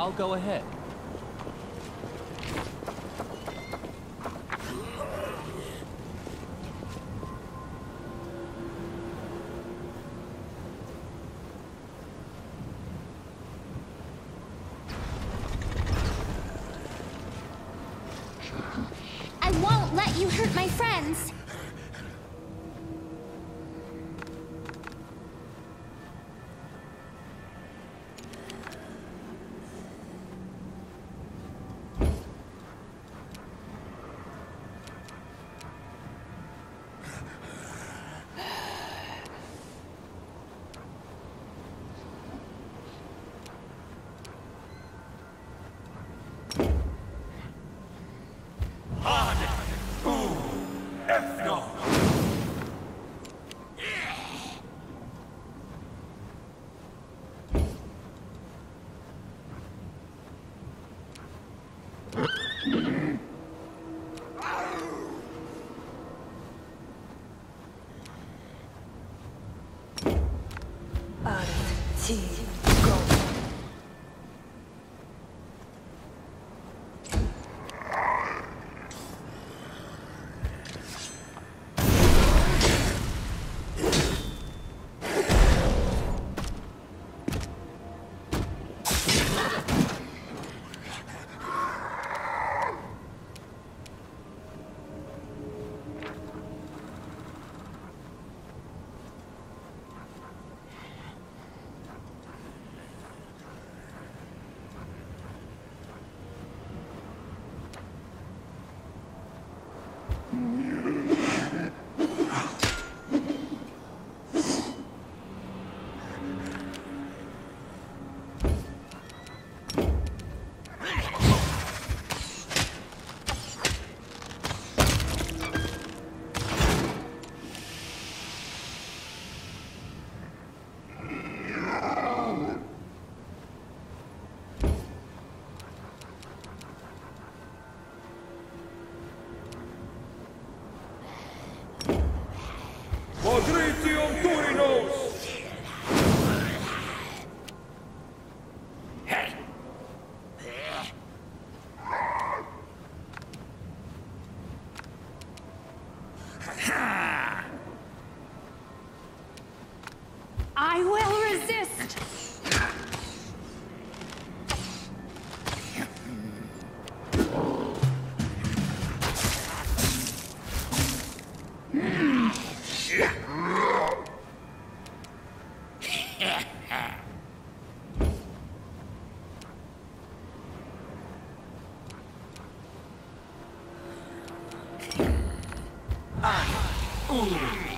I'll go ahead. I won't let you hurt my friends. T, go. I will Oh.